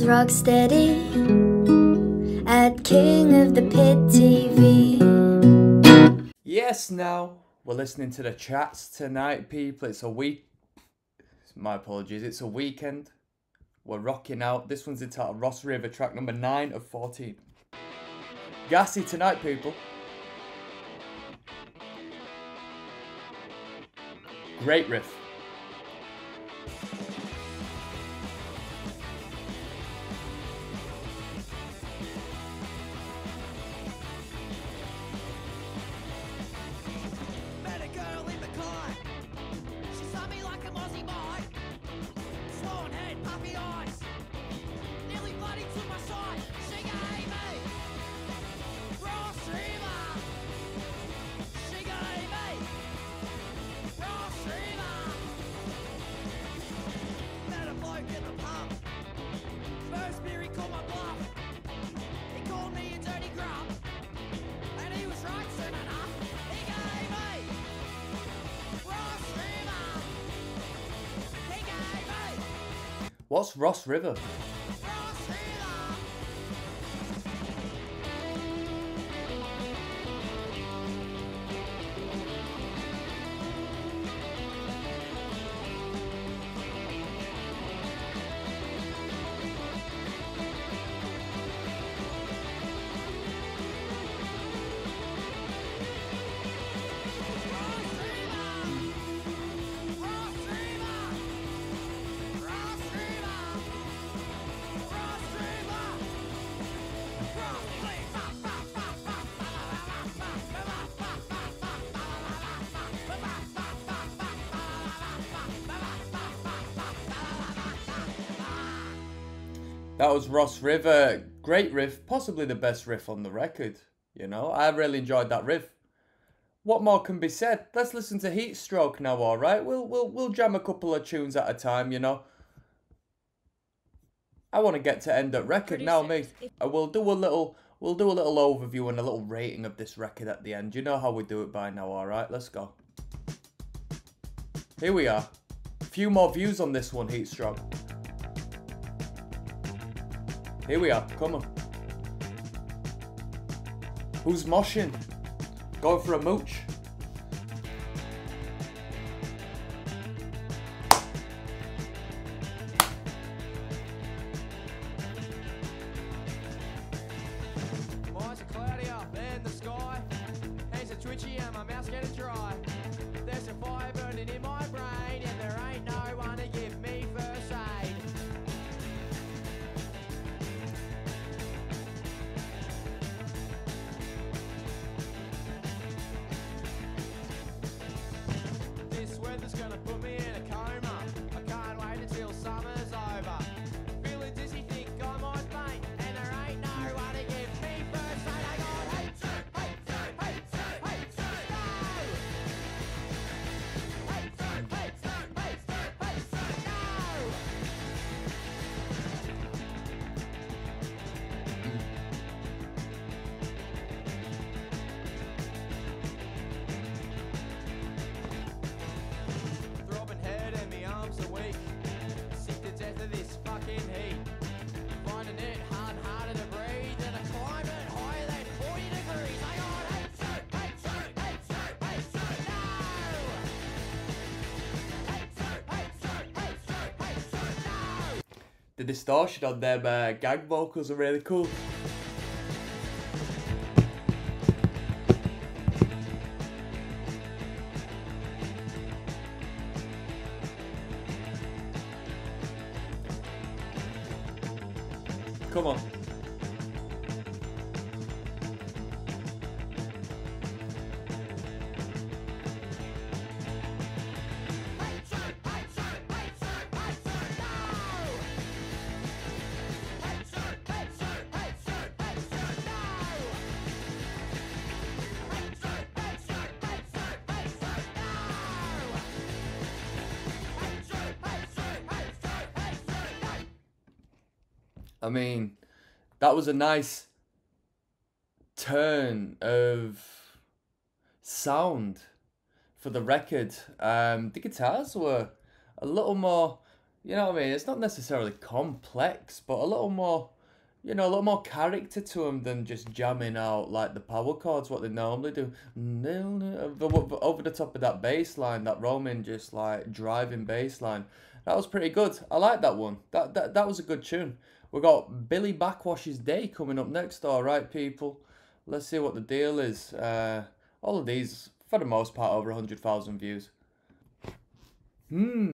is Rocksteady at King of the Pit TV. Yes, now we're listening to the chats tonight, people. It's a week. My apologies. It's a weekend. We're rocking out. This one's entitled Ross River, track number 9 of 14. Gassy tonight, people. Great riff. What's Ross River? That was Ross River. Great riff, possibly the best riff on the record. You know, I really enjoyed that riff. What more can be said? Let's listen to Heatstroke now, all right? We'll we'll we'll jam a couple of tunes at a time, you know. I want to get to end at record now, mate. I will do a little we'll do a little overview and a little rating of this record at the end. You know how we do it by now, all right? Let's go. Here we are. A few more views on this one, Heatstroke. Here we are. Come on. Who's moshing? Going for a mooch? The distortion on them uh, gag vocals are really cool. Come on. I mean, that was a nice turn of sound for the record. Um, the guitars were a little more You know what I mean? It's not necessarily complex, but a little more, you know, a little more character to them than just jamming out like the power chords, what they normally do. Over the top of that bass line, that Roman just like driving bass line. That was pretty good. I like that one. That, that, that was a good tune. We got Billy Backwash's Day coming up next, all right, people. Let's see what the deal is. Uh, all of these, for the most part, over 100,000 views. Hmm,